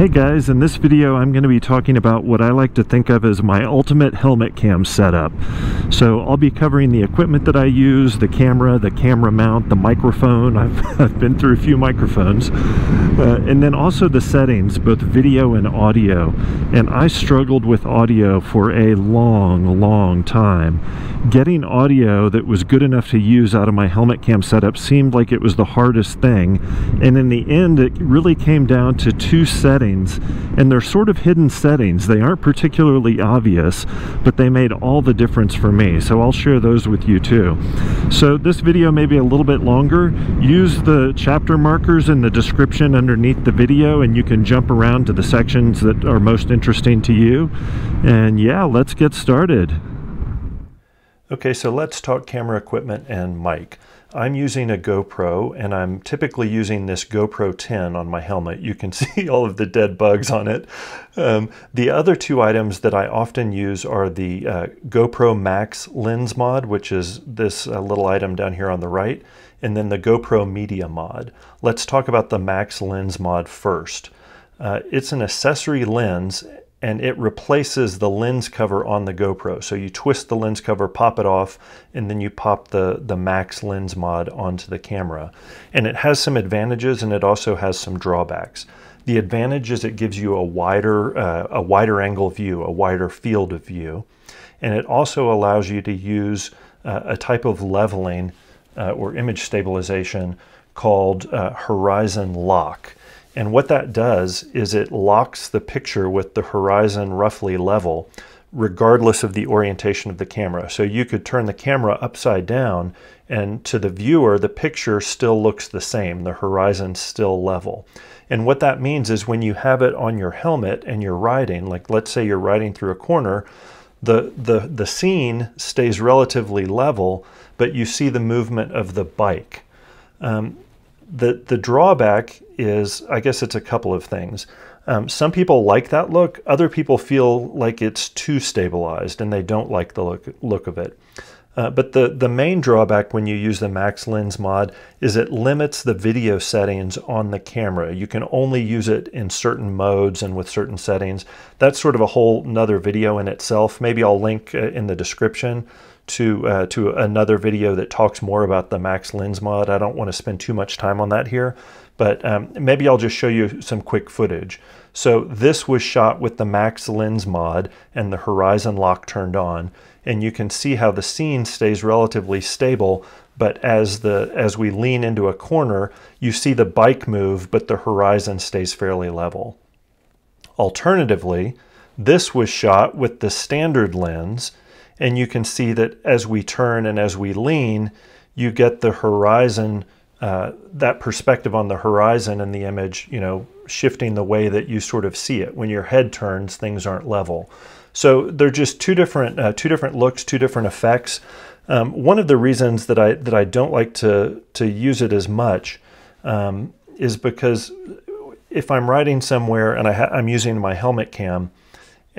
Hey guys, in this video I'm going to be talking about what I like to think of as my ultimate helmet cam setup. So I'll be covering the equipment that I use, the camera, the camera mount, the microphone, I've, I've been through a few microphones, uh, and then also the settings, both video and audio. And I struggled with audio for a long, long time. Getting audio that was good enough to use out of my helmet cam setup seemed like it was the hardest thing. And in the end it really came down to two settings and they're sort of hidden settings. They aren't particularly obvious but they made all the difference for me so I'll share those with you too. So this video may be a little bit longer. Use the chapter markers in the description underneath the video and you can jump around to the sections that are most interesting to you. And yeah let's get started. Okay so let's talk camera equipment and mic I'm using a GoPro and I'm typically using this GoPro 10 on my helmet. You can see all of the dead bugs on it. Um, the other two items that I often use are the uh, GoPro Max lens mod, which is this uh, little item down here on the right, and then the GoPro Media mod. Let's talk about the Max lens mod first. Uh, it's an accessory lens and it replaces the lens cover on the GoPro. So you twist the lens cover, pop it off, and then you pop the, the Max lens mod onto the camera. And it has some advantages and it also has some drawbacks. The advantage is it gives you a wider, uh, a wider angle view, a wider field of view. And it also allows you to use uh, a type of leveling uh, or image stabilization called uh, horizon lock. And what that does is it locks the picture with the horizon roughly level, regardless of the orientation of the camera. So you could turn the camera upside down and to the viewer, the picture still looks the same. The horizon's still level. And what that means is when you have it on your helmet and you're riding, like let's say you're riding through a corner, the, the, the scene stays relatively level, but you see the movement of the bike. Um, the, the drawback is, I guess it's a couple of things. Um, some people like that look. Other people feel like it's too stabilized and they don't like the look, look of it. Uh, but the, the main drawback when you use the Max Lens mod is it limits the video settings on the camera. You can only use it in certain modes and with certain settings. That's sort of a whole nother video in itself. Maybe I'll link uh, in the description to, uh, to another video that talks more about the Max Lens mod. I don't want to spend too much time on that here, but um, maybe I'll just show you some quick footage. So this was shot with the Max Lens mod and the horizon lock turned on and you can see how the scene stays relatively stable but as the as we lean into a corner you see the bike move but the horizon stays fairly level alternatively this was shot with the standard lens and you can see that as we turn and as we lean you get the horizon uh, that perspective on the horizon in the image you know shifting the way that you sort of see it when your head turns things aren't level so they're just two different uh, two different looks, two different effects. Um, one of the reasons that I that I don't like to to use it as much um, is because if I'm riding somewhere and I am using my helmet cam,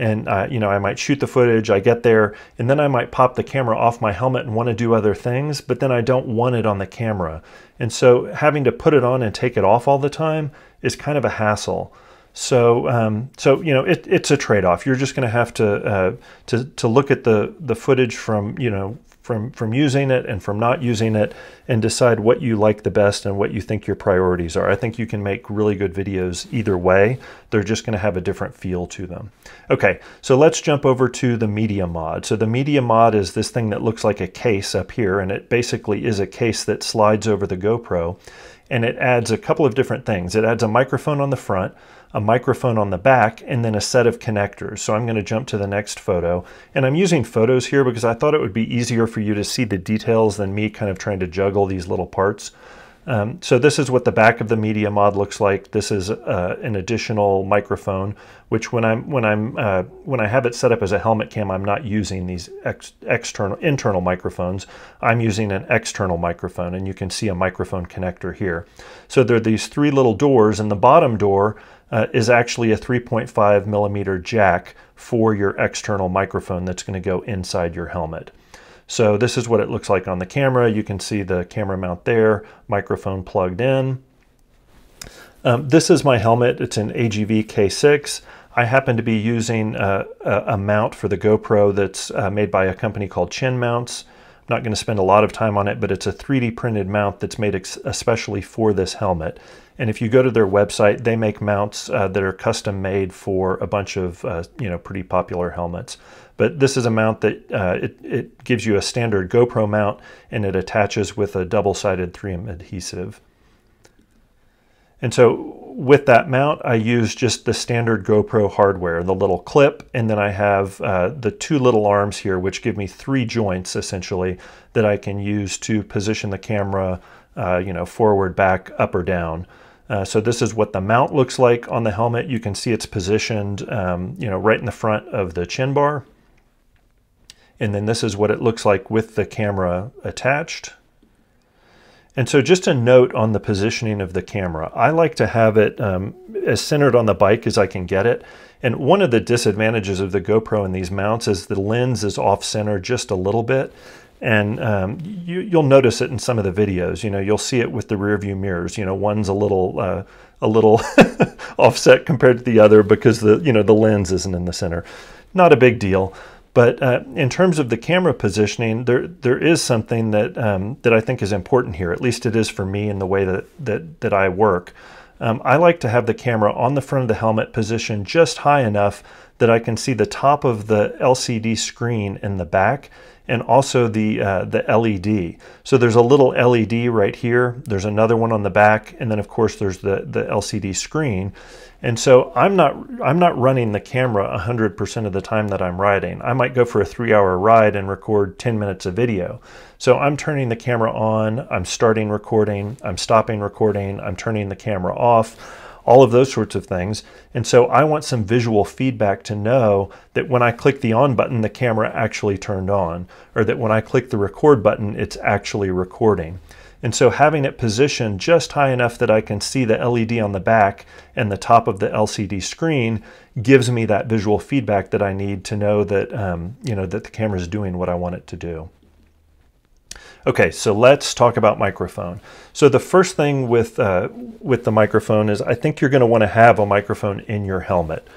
and uh, you know I might shoot the footage, I get there, and then I might pop the camera off my helmet and want to do other things, but then I don't want it on the camera, and so having to put it on and take it off all the time is kind of a hassle. So, um, so you know, it, it's a trade-off. You're just going to have to uh, to to look at the the footage from you know from from using it and from not using it, and decide what you like the best and what you think your priorities are. I think you can make really good videos either way. They're just going to have a different feel to them. Okay, so let's jump over to the media mod. So the media mod is this thing that looks like a case up here, and it basically is a case that slides over the GoPro, and it adds a couple of different things. It adds a microphone on the front a microphone on the back, and then a set of connectors. So I'm going to jump to the next photo. And I'm using photos here because I thought it would be easier for you to see the details than me kind of trying to juggle these little parts. Um, so this is what the back of the media mod looks like. This is uh, an additional microphone, which when I'm when I'm uh, when I have it set up as a helmet cam, I'm not using these ex external internal microphones. I'm using an external microphone, and you can see a microphone connector here. So there are these three little doors, and the bottom door uh, is actually a 3.5 millimeter jack for your external microphone that's going to go inside your helmet. So this is what it looks like on the camera. You can see the camera mount there, microphone plugged in. Um, this is my helmet. It's an AGV K6. I happen to be using a, mount for the GoPro that's uh, made by a company called Chin Mounts. I'm not going to spend a lot of time on it, but it's a 3D printed mount that's made especially for this helmet. And if you go to their website, they make mounts uh, that are custom made for a bunch of uh, you know pretty popular helmets. But this is a mount that uh, it, it gives you a standard GoPro mount and it attaches with a double-sided 3M adhesive. And so with that mount, I use just the standard GoPro hardware, the little clip, and then I have uh, the two little arms here, which give me three joints essentially that I can use to position the camera, uh, you know, forward, back, up or down. Uh, so this is what the mount looks like on the helmet. You can see it's positioned, um, you know, right in the front of the chin bar. And then this is what it looks like with the camera attached. And so just a note on the positioning of the camera. I like to have it um, as centered on the bike as I can get it. And one of the disadvantages of the GoPro in these mounts is the lens is off center just a little bit. And um, you, will notice it in some of the videos. You know, you'll see it with the rear view mirrors. You know, one's a little uh, a little offset compared to the other because the you know the lens isn't in the center. Not a big deal. But uh, in terms of the camera positioning, there there is something that um, that I think is important here. At least it is for me in the way that that that I work. Um, I like to have the camera on the front of the helmet positioned just high enough that I can see the top of the LCD screen in the back and also the uh, the LED. So there's a little LED right here. There's another one on the back, and then of course there's the the LCD screen. And so I'm not I'm not running the camera 100% of the time that I'm riding. I might go for a 3-hour ride and record 10 minutes of video. So I'm turning the camera on, I'm starting recording, I'm stopping recording, I'm turning the camera off, all of those sorts of things. And so I want some visual feedback to know that when I click the on button, the camera actually turned on, or that when I click the record button, it's actually recording. And so having it positioned just high enough that I can see the LED on the back and the top of the LCD screen gives me that visual feedback that I need to know that, um, you know, that the camera is doing what I want it to do. Okay, so let's talk about microphone. So the first thing with, uh, with the microphone is I think you're going to want to have a microphone in your helmet.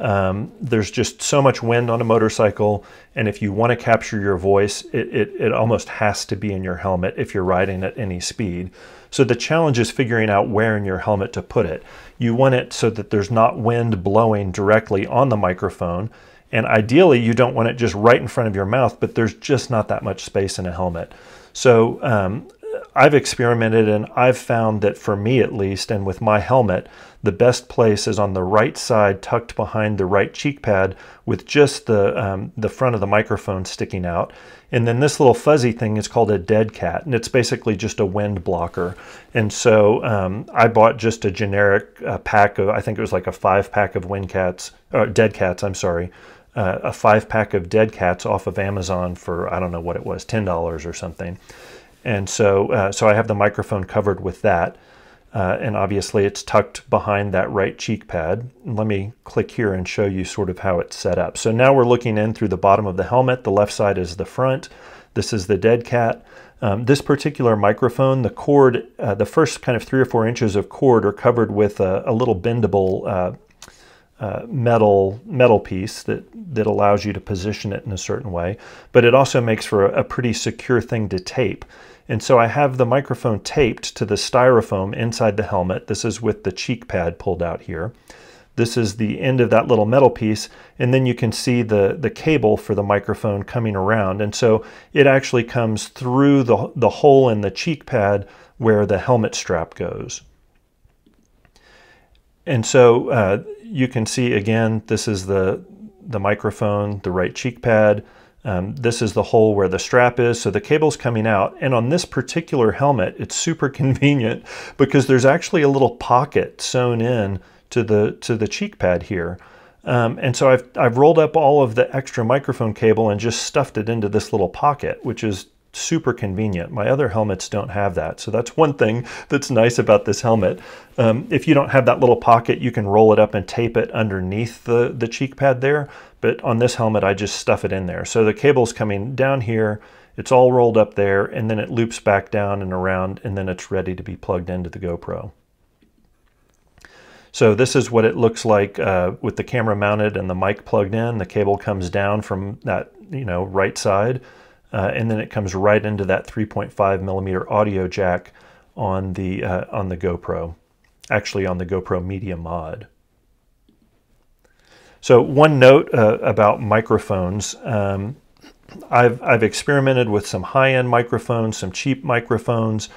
Um, there's just so much wind on a motorcycle, and if you want to capture your voice, it, it, it almost has to be in your helmet if you're riding at any speed. So the challenge is figuring out where in your helmet to put it. You want it so that there's not wind blowing directly on the microphone, and ideally you don't want it just right in front of your mouth, but there's just not that much space in a helmet. So um, I've experimented and I've found that for me at least, and with my helmet, the best place is on the right side, tucked behind the right cheek pad, with just the um, the front of the microphone sticking out. And then this little fuzzy thing is called a dead cat, and it's basically just a wind blocker. And so um, I bought just a generic uh, pack of, I think it was like a five pack of wind cats, or dead cats. I'm sorry. Uh, a five pack of dead cats off of Amazon for I don't know what it was, ten dollars or something. And so, uh, so I have the microphone covered with that. Uh, and obviously it's tucked behind that right cheek pad. Let me click here and show you sort of how it's set up. So now we're looking in through the bottom of the helmet. The left side is the front. This is the dead cat. Um, this particular microphone, the cord, uh, the first kind of three or four inches of cord are covered with a, a little bendable uh, uh, metal metal piece that that allows you to position it in a certain way, but it also makes for a, a pretty secure thing to tape. And so I have the microphone taped to the styrofoam inside the helmet. This is with the cheek pad pulled out here. This is the end of that little metal piece, and then you can see the, the cable for the microphone coming around. And so it actually comes through the, the hole in the cheek pad where the helmet strap goes. And so uh, you can see again, this is the, the microphone, the right cheek pad, um, this is the hole where the strap is, so the cable's coming out. And on this particular helmet, it's super convenient because there's actually a little pocket sewn in to the, to the cheek pad here. Um, and so I've, I've rolled up all of the extra microphone cable and just stuffed it into this little pocket, which is super convenient. My other helmets don't have that. So that's one thing that's nice about this helmet. Um, if you don't have that little pocket, you can roll it up and tape it underneath the, the cheek pad there. But on this helmet, I just stuff it in there. So the cable's coming down here, it's all rolled up there, and then it loops back down and around, and then it's ready to be plugged into the GoPro. So this is what it looks like uh, with the camera mounted and the mic plugged in. The cable comes down from that you know right side, uh, and then it comes right into that 3.5 millimeter audio jack on the uh, on the GoPro, actually on the GoPro Media Mod. So one note uh, about microphones. Um, I've, I've experimented with some high-end microphones, some cheap microphones.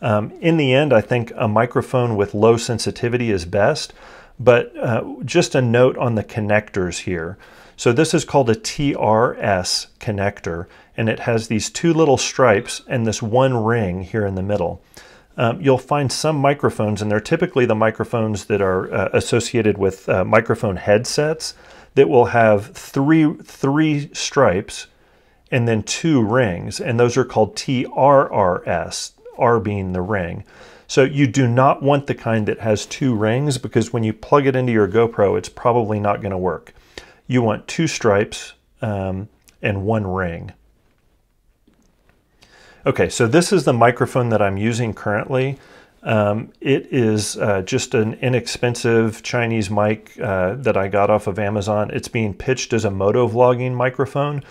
Um, in the end, I think a microphone with low sensitivity is best, but uh, just a note on the connectors here. So this is called a TRS connector, and it has these two little stripes and this one ring here in the middle. Um, you'll find some microphones, and they're typically the microphones that are uh, associated with uh, microphone headsets that will have three, three stripes and then two rings, and those are called TRRS, R being the ring. So you do not want the kind that has two rings because when you plug it into your GoPro, it's probably not going to work. You want two stripes um, and one ring. Okay, so this is the microphone that I'm using currently. Um, it is uh, just an inexpensive Chinese mic uh, that I got off of Amazon. It's being pitched as a moto vlogging microphone.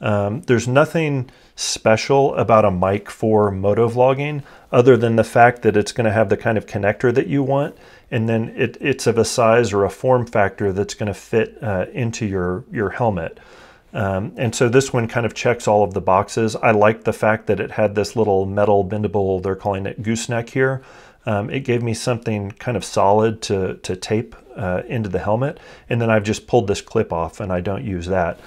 Um, there's nothing special about a mic for moto vlogging other than the fact that it's going to have the kind of connector that you want and then it, it's of a size or a form factor that's going to fit uh, into your, your helmet. Um, and so this one kind of checks all of the boxes. I like the fact that it had this little metal bendable, they're calling it gooseneck here. Um, it gave me something kind of solid to, to tape uh, into the helmet. And then I've just pulled this clip off and I don't use that.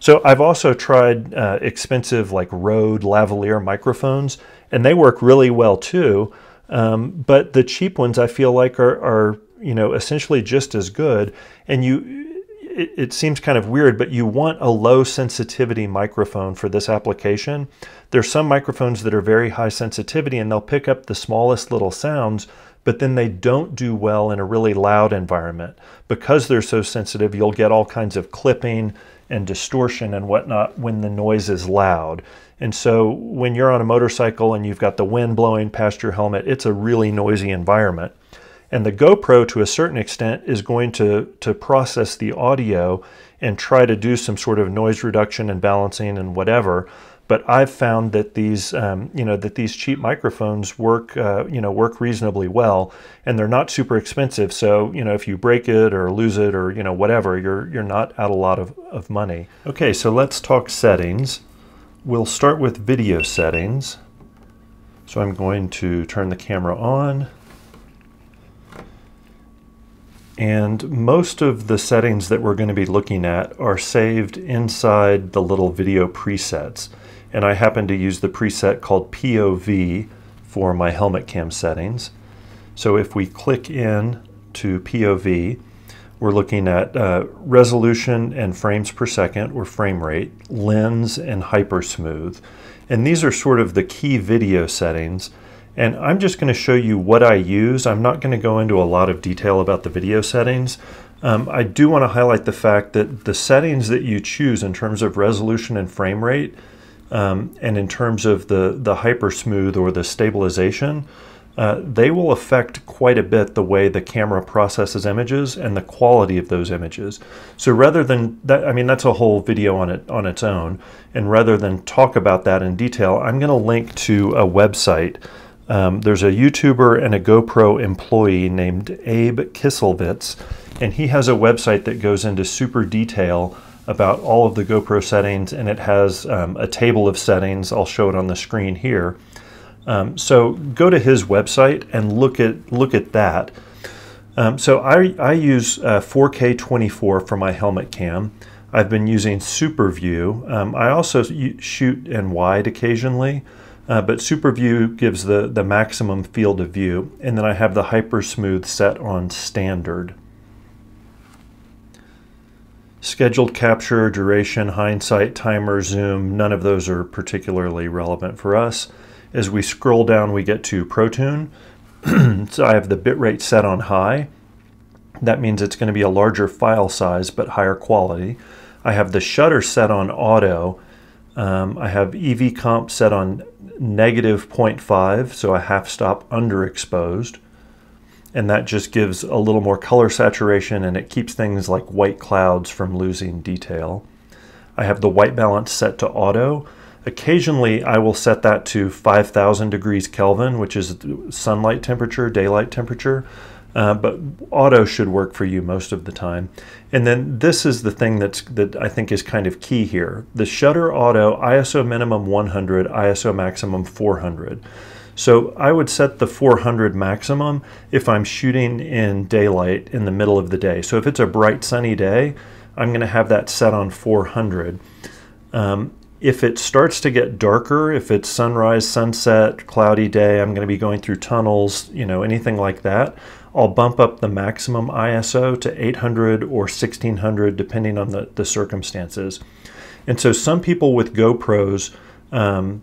So I've also tried uh, expensive like Rode lavalier microphones, and they work really well too. Um, but the cheap ones I feel like are, are, you know essentially just as good. And you, it, it seems kind of weird, but you want a low sensitivity microphone for this application. There's some microphones that are very high sensitivity, and they'll pick up the smallest little sounds but then they don't do well in a really loud environment. Because they're so sensitive, you'll get all kinds of clipping and distortion and whatnot when the noise is loud. And so when you're on a motorcycle and you've got the wind blowing past your helmet, it's a really noisy environment. And the GoPro, to a certain extent, is going to, to process the audio and try to do some sort of noise reduction and balancing and whatever but I've found that these, um, you know, that these cheap microphones work, uh, you know, work reasonably well, and they're not super expensive. So, you know, if you break it or lose it or you know whatever, you're you're not out a lot of, of money. Okay, so let's talk settings. We'll start with video settings. So I'm going to turn the camera on. And most of the settings that we're going to be looking at are saved inside the little video presets and I happen to use the preset called POV for my helmet cam settings. So if we click in to POV, we're looking at uh, resolution and frames per second, or frame rate, lens, and hypersmooth. And these are sort of the key video settings. And I'm just going to show you what I use. I'm not going to go into a lot of detail about the video settings. Um, I do want to highlight the fact that the settings that you choose in terms of resolution and frame rate um, and in terms of the, the hyper smooth or the stabilization, uh, they will affect quite a bit the way the camera processes images and the quality of those images. So rather than that, I mean, that's a whole video on it on its own. And rather than talk about that in detail, I'm going to link to a website. Um, there's a YouTuber and a GoPro employee named Abe Kislevitz, and he has a website that goes into super detail about all of the GoPro settings and it has um, a table of settings. I'll show it on the screen here. Um, so go to his website and look at look at that. Um, so I, I use uh, 4K 24 for my helmet cam. I've been using SuperView. Um, I also shoot in wide occasionally, uh, but SuperView gives the, the maximum field of view. And then I have the Hyper Smooth set on standard. Scheduled capture, duration, hindsight, timer, zoom, none of those are particularly relevant for us. As we scroll down, we get to ProTune. so I have the bitrate set on high. That means it's going to be a larger file size but higher quality. I have the shutter set on auto. Um, I have EV comp set on negative 0.5, so a half stop underexposed. And that just gives a little more color saturation and it keeps things like white clouds from losing detail. I have the white balance set to auto. Occasionally I will set that to 5000 degrees Kelvin, which is sunlight temperature, daylight temperature, uh, but auto should work for you most of the time. And then this is the thing that's that I think is kind of key here. The shutter auto ISO minimum 100, ISO maximum 400. So I would set the 400 maximum if I'm shooting in daylight in the middle of the day. So if it's a bright sunny day, I'm going to have that set on 400. Um, if it starts to get darker, if it's sunrise, sunset, cloudy day, I'm going to be going through tunnels, you know, anything like that, I'll bump up the maximum ISO to 800 or 1600 depending on the, the circumstances. And so some people with GoPros um,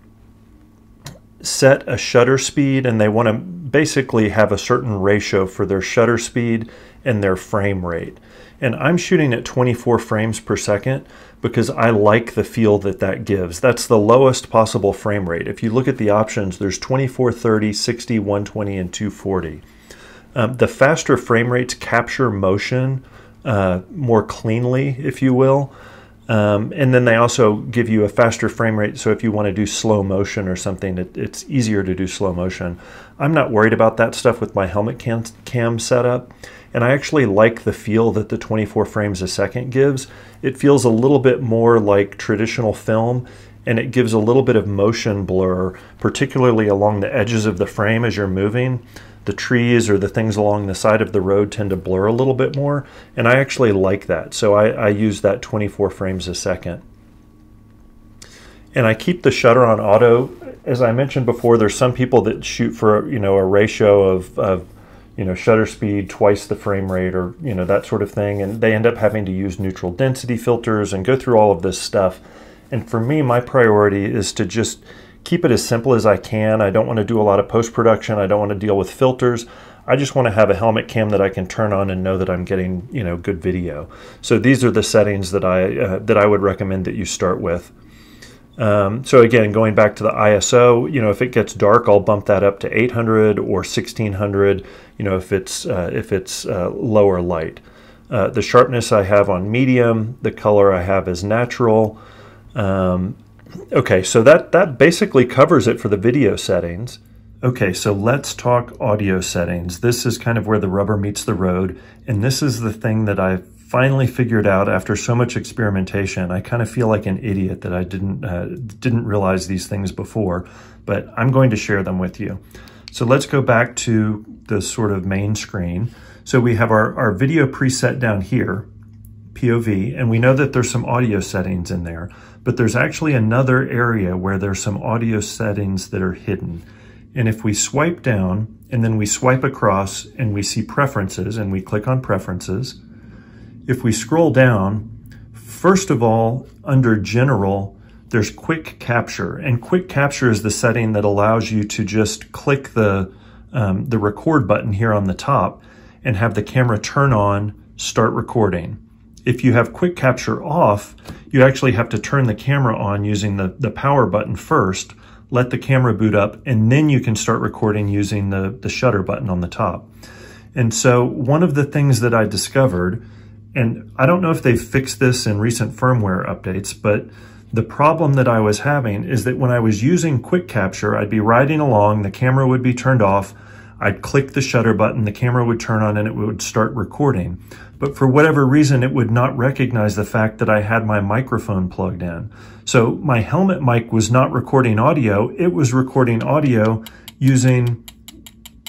set a shutter speed and they want to basically have a certain ratio for their shutter speed and their frame rate. And I'm shooting at 24 frames per second because I like the feel that that gives. That's the lowest possible frame rate. If you look at the options, there's 24, 30, 60, 120, and 240. Um, the faster frame rates capture motion uh, more cleanly, if you will. Um, and then they also give you a faster frame rate. So if you want to do slow motion or something, it, it's easier to do slow motion. I'm not worried about that stuff with my helmet cam, cam setup. And I actually like the feel that the 24 frames a second gives. It feels a little bit more like traditional film and it gives a little bit of motion blur, particularly along the edges of the frame as you're moving the trees or the things along the side of the road tend to blur a little bit more, and I actually like that. So I, I use that 24 frames a second. And I keep the shutter on auto. As I mentioned before, there's some people that shoot for you know a ratio of, of you know shutter speed twice the frame rate or you know that sort of thing, and they end up having to use neutral density filters and go through all of this stuff. And for me, my priority is to just keep it as simple as I can. I don't want to do a lot of post production. I don't want to deal with filters. I just want to have a helmet cam that I can turn on and know that I'm getting you know good video. So these are the settings that I uh, that I would recommend that you start with. Um, so again, going back to the ISO, you know, if it gets dark, I'll bump that up to 800 or 1600. You know, if it's uh, if it's uh, lower light. Uh, the sharpness I have on medium, the color I have is natural. Um, Okay, so that, that basically covers it for the video settings. Okay, so let's talk audio settings. This is kind of where the rubber meets the road, and this is the thing that I finally figured out after so much experimentation. I kind of feel like an idiot that I didn't uh, didn't realize these things before, but I'm going to share them with you. So let's go back to the sort of main screen. So we have our, our video preset down here, POV, and we know that there's some audio settings in there but there's actually another area where there's some audio settings that are hidden. And if we swipe down and then we swipe across and we see preferences and we click on preferences, if we scroll down, first of all, under general, there's quick capture and quick capture is the setting that allows you to just click the, um, the record button here on the top and have the camera turn on, start recording. If you have quick capture off, you actually have to turn the camera on using the, the power button first, let the camera boot up, and then you can start recording using the, the shutter button on the top. And so one of the things that I discovered, and I don't know if they've fixed this in recent firmware updates, but the problem that I was having is that when I was using quick capture, I'd be riding along, the camera would be turned off, I'd click the shutter button, the camera would turn on and it would start recording. But for whatever reason, it would not recognize the fact that I had my microphone plugged in. So my helmet mic was not recording audio, it was recording audio using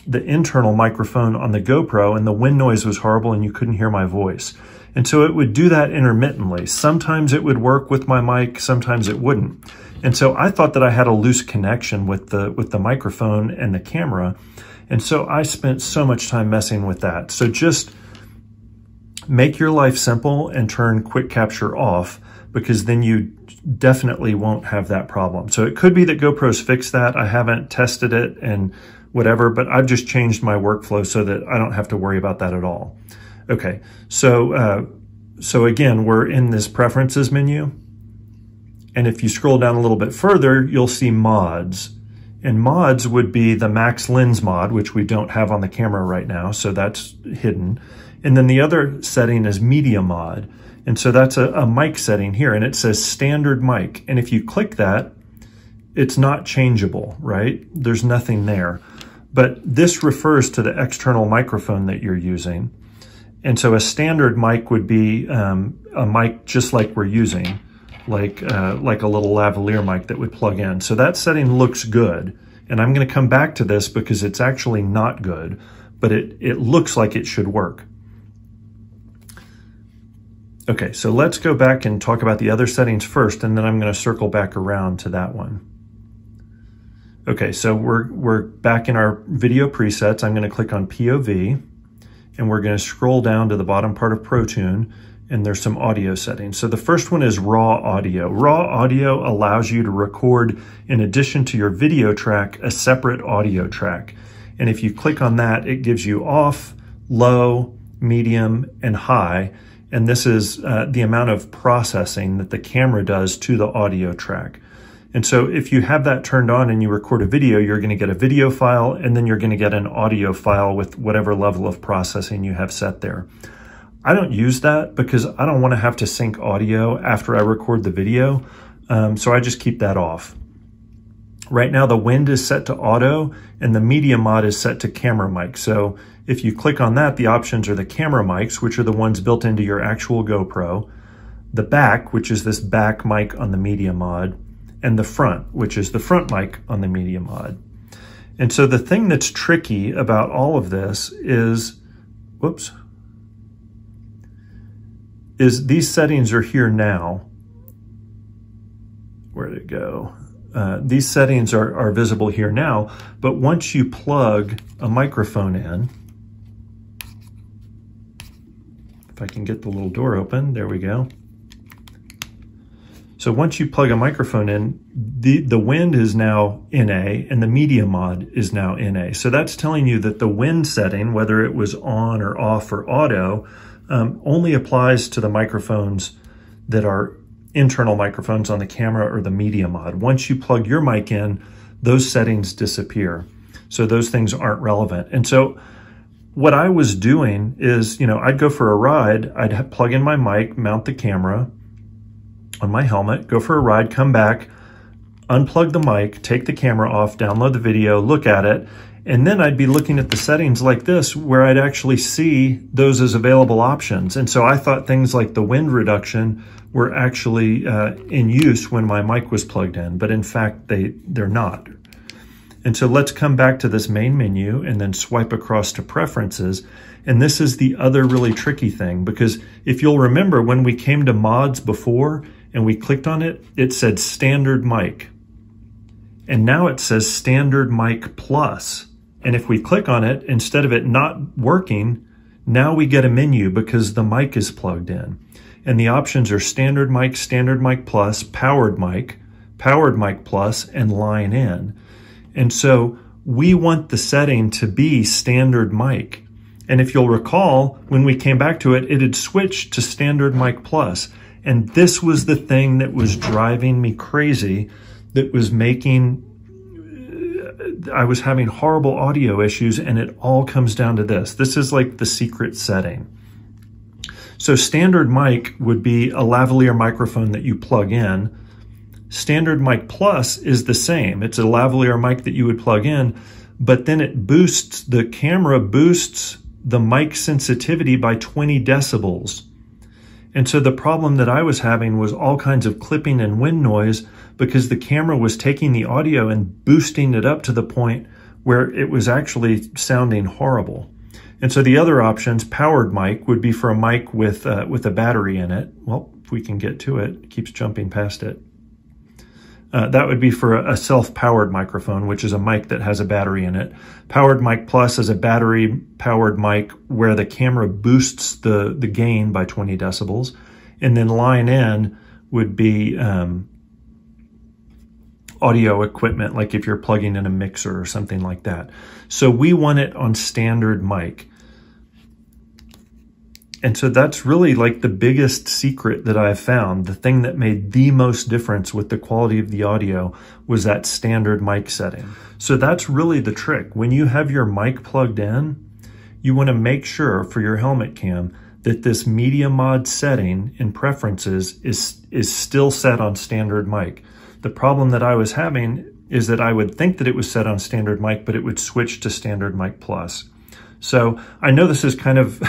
the internal microphone on the GoPro and the wind noise was horrible and you couldn't hear my voice. And so it would do that intermittently. Sometimes it would work with my mic, sometimes it wouldn't. And so I thought that I had a loose connection with the with the microphone and the camera. And so I spent so much time messing with that. So just make your life simple and turn quick capture off because then you definitely won't have that problem. So it could be that GoPro's fixed that. I haven't tested it and whatever, but I've just changed my workflow so that I don't have to worry about that at all. Okay, so, uh, so again, we're in this preferences menu. And if you scroll down a little bit further, you'll see mods. And mods would be the max lens mod, which we don't have on the camera right now, so that's hidden. And then the other setting is media mod. And so that's a, a mic setting here, and it says standard mic. And if you click that, it's not changeable, right? There's nothing there. But this refers to the external microphone that you're using. And so a standard mic would be um, a mic just like we're using like, uh, like a little lavalier mic that would plug in. So that setting looks good. And I'm going to come back to this because it's actually not good, but it, it looks like it should work. Okay, so let's go back and talk about the other settings first, and then I'm going to circle back around to that one. Okay, so we're, we're back in our video presets. I'm going to click on POV, and we're going to scroll down to the bottom part of ProTune, and there's some audio settings. So the first one is raw audio. Raw audio allows you to record, in addition to your video track, a separate audio track. And if you click on that, it gives you off, low, medium, and high. And this is uh, the amount of processing that the camera does to the audio track. And so if you have that turned on and you record a video, you're going to get a video file and then you're going to get an audio file with whatever level of processing you have set there. I don't use that because I don't want to have to sync audio after I record the video. Um, so I just keep that off. Right now the wind is set to auto and the media mod is set to camera mic. So if you click on that, the options are the camera mics, which are the ones built into your actual GoPro, the back, which is this back mic on the media mod, and the front, which is the front mic on the media mod. And so the thing that's tricky about all of this is, whoops, is these settings are here now. Where did it go? Uh, these settings are, are visible here now, but once you plug a microphone in, if I can get the little door open, there we go. So once you plug a microphone in, the, the wind is now NA and the media mod is now NA. So that's telling you that the wind setting, whether it was on or off or auto, um, only applies to the microphones that are internal microphones on the camera or the media mod. Once you plug your mic in, those settings disappear. So those things aren't relevant. And so what I was doing is, you know, I'd go for a ride, I'd plug in my mic, mount the camera on my helmet, go for a ride, come back, unplug the mic, take the camera off, download the video, look at it, and then I'd be looking at the settings like this where I'd actually see those as available options. And so I thought things like the wind reduction were actually uh, in use when my mic was plugged in, but in fact, they, they're not. And so let's come back to this main menu and then swipe across to preferences. And this is the other really tricky thing because if you'll remember when we came to mods before and we clicked on it, it said standard mic. And now it says standard mic plus. And if we click on it, instead of it not working, now we get a menu because the mic is plugged in. And the options are standard mic, standard mic plus, powered mic, powered mic plus, and line in. And so we want the setting to be standard mic. And if you'll recall, when we came back to it, it had switched to standard mic plus. And this was the thing that was driving me crazy, that was making I was having horrible audio issues and it all comes down to this. This is like the secret setting. So standard mic would be a lavalier microphone that you plug in. Standard mic plus is the same. It's a lavalier mic that you would plug in, but then it boosts, the camera boosts the mic sensitivity by 20 decibels. And so the problem that I was having was all kinds of clipping and wind noise because the camera was taking the audio and boosting it up to the point where it was actually sounding horrible. And so the other options, powered mic, would be for a mic with, uh, with a battery in it. Well, if we can get to it, it keeps jumping past it. Uh, that would be for a, self-powered microphone, which is a mic that has a battery in it. Powered Mic Plus is a battery-powered mic where the camera boosts the, the gain by 20 decibels. And then line in would be um, audio equipment, like if you're plugging in a mixer or something like that. So we want it on standard mic. And so that's really like the biggest secret that I've found. The thing that made the most difference with the quality of the audio was that standard mic setting. So that's really the trick. When you have your mic plugged in, you want to make sure for your helmet cam that this media mod setting in preferences is, is still set on standard mic. The problem that I was having is that I would think that it was set on standard mic, but it would switch to standard mic plus. So I know this is kind of,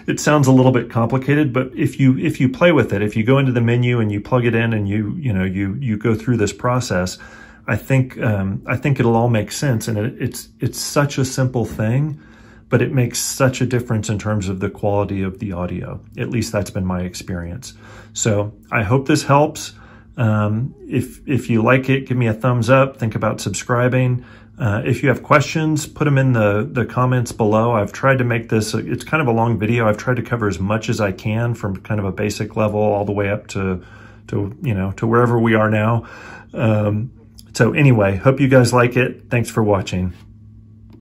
it sounds a little bit complicated, but if you, if you play with it, if you go into the menu and you plug it in and you, you know, you, you go through this process, I think, um, I think it'll all make sense. And it, it's, it's such a simple thing, but it makes such a difference in terms of the quality of the audio. At least that's been my experience. So I hope this helps. Um, if, if you like it, give me a thumbs up. Think about subscribing. Uh, if you have questions, put them in the, the comments below. I've tried to make this, it's kind of a long video. I've tried to cover as much as I can from kind of a basic level all the way up to, to you know, to wherever we are now. Um, so anyway, hope you guys like it. Thanks for watching.